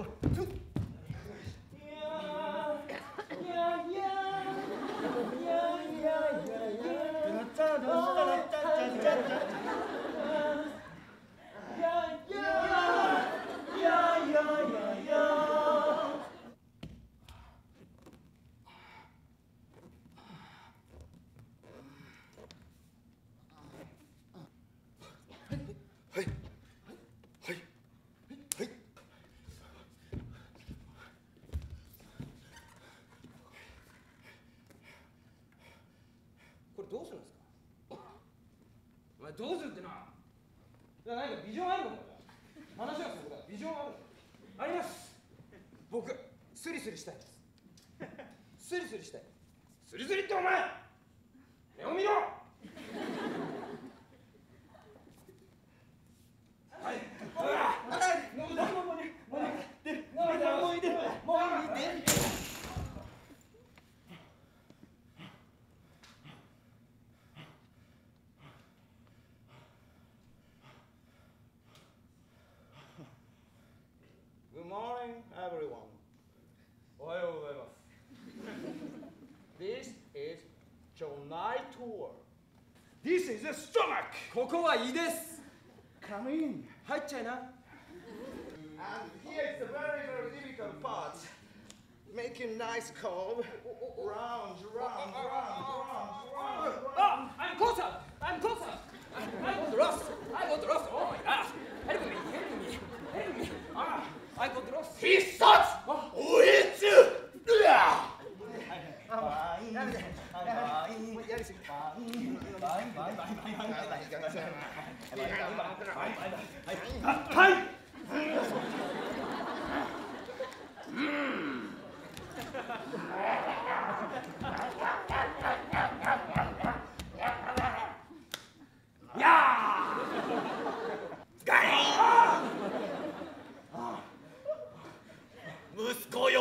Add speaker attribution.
Speaker 1: one, two. どうするんですか？お前どうするってな。じゃ何かビジョンあるのか？話はそこだビジョンある。あります。僕スリスリしたいです。スリスリしたい。スリスリってお前目を見ろ。
Speaker 2: Jonai Tour.
Speaker 3: This is a stomach.
Speaker 1: ここはいいです
Speaker 3: Come in.
Speaker 1: 入っちゃいな
Speaker 2: And here is the very, very difficult part. Making nice curve. Round, round, round, round, round, round.
Speaker 1: Oh, I'm closer! I'm closer! I, I got lost! I got lost! Oh my god! Help me! Help me! Help me! Ah, I got lost!
Speaker 3: He sucks. 息子よ